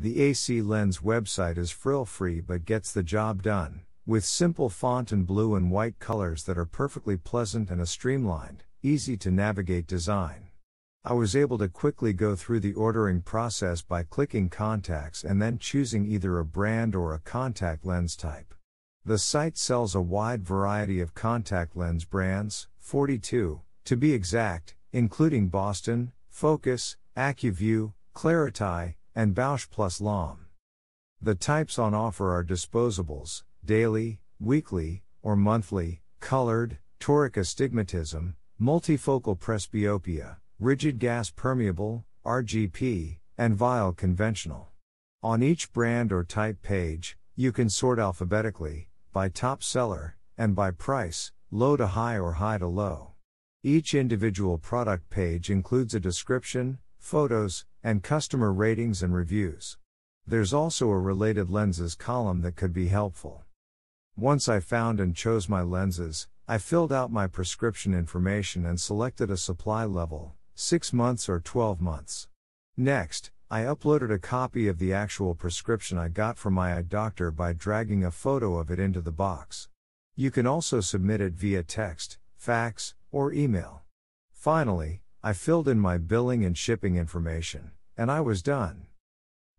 The AC Lens website is frill free but gets the job done, with simple font and blue and white colors that are perfectly pleasant and a streamlined, easy to navigate design. I was able to quickly go through the ordering process by clicking contacts and then choosing either a brand or a contact lens type. The site sells a wide variety of contact lens brands, 42, to be exact, including Boston, Focus, ACUVUE, Clariti, and Bausch Plus Lomb. The types on offer are disposables, daily, weekly, or monthly, colored, toric astigmatism, multifocal presbyopia, rigid gas permeable, RGP, and vial conventional. On each brand or type page, you can sort alphabetically, by top seller, and by price, low to high or high to low. Each individual product page includes a description, photos, and customer ratings and reviews. There's also a related lenses column that could be helpful. Once I found and chose my lenses, I filled out my prescription information and selected a supply level 6 months or 12 months. Next, I uploaded a copy of the actual prescription I got from my eye doctor by dragging a photo of it into the box. You can also submit it via text, fax, or email. Finally, I filled in my billing and shipping information, and I was done.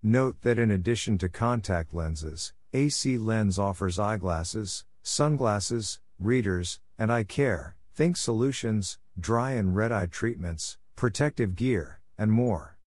Note that in addition to contact lenses, AC Lens offers eyeglasses, sunglasses, readers, and eye care, think solutions, dry and red eye treatments, protective gear, and more.